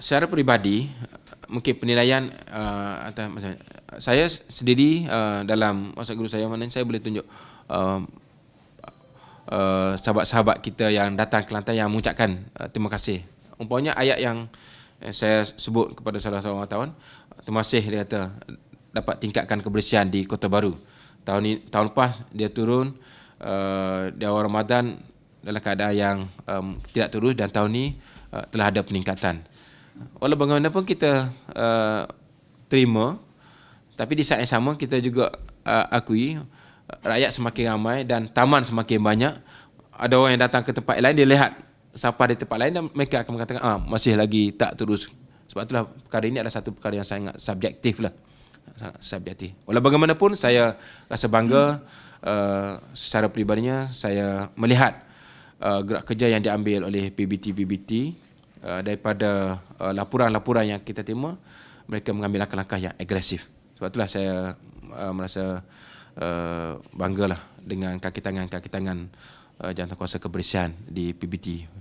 secara peribadi mungkin penilaian uh, atau macam saya sendiri uh, dalam masa guru saya mana saya boleh tunjuk uh, uh, sahabat-sahabat kita yang datang ke Kelantan yang mengucapkan uh, terima kasih. Umpamanya ayat yang saya sebut kepada salah seorang wartawan, terima kasih dia kata dapat tingkatkan kebersihan di Kota Baru. Tahun ini tahun lepas dia turun uh, di awal Ramadan dalam keadaan yang um, tidak terus dan tahun ini uh, telah ada peningkatan. Walau bagaimanapun kita uh, terima tapi di saat yang sama kita juga uh, akui rakyat semakin ramai dan taman semakin banyak. Ada orang yang datang ke tempat lain dia lihat sampah di tempat lain dan mereka akan mengatakan ah masih lagi tak terus. Sebab itulah perkara ini adalah satu perkara yang sangat subjektif lah. Subjektif. Walau bagaimanapun saya rasa bangga uh, secara peribadinya saya melihat uh, gerak kerja yang diambil oleh PBT-PBT uh, daripada uh, laporan-laporan yang kita terima mereka mengambil langkah-langkah yang agresif. Sebab itulah saya uh, merasa uh, banggalah dengan kaki tangan kaki tangan uh, jantan kuasa kebersihan di PBT